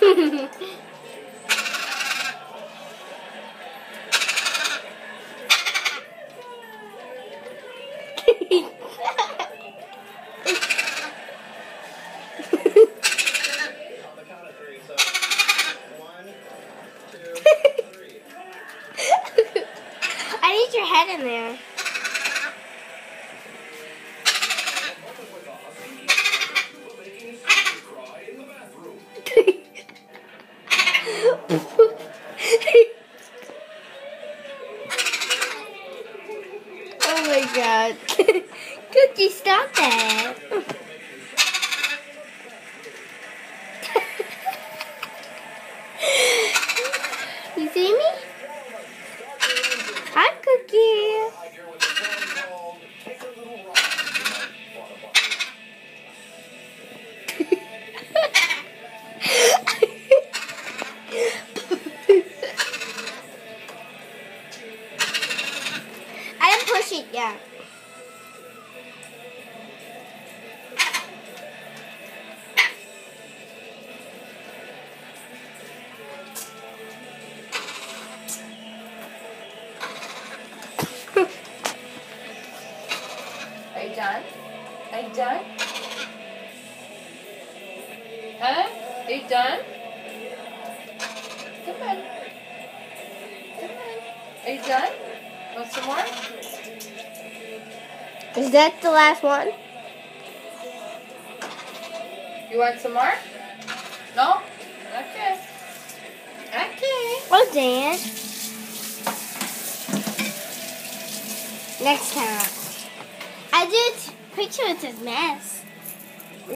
I need your head in there. Oh my god. Cookie, stop that. you see me? I didn't push it yet. Are you done? Are you done? Huh? Are you done? Come on. Come on. Are you done? Want some more? Is that the last one? You want some more? No? Okay. Okay. Oh, Dan. Next time. I did a picture with his mask.